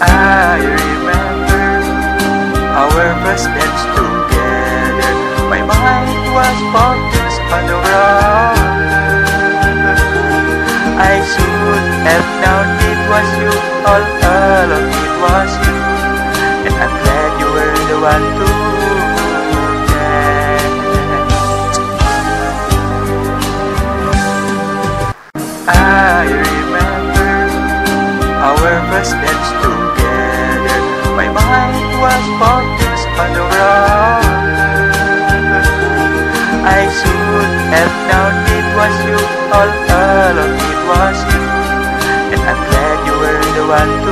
I remember our first steps together. My mind was focused on the road. I should have known it was you, all along it was you. And I'm glad you were the one to. I remember our first steps together as mountains all around I should have known it was you all along it was you And I'm glad you were the one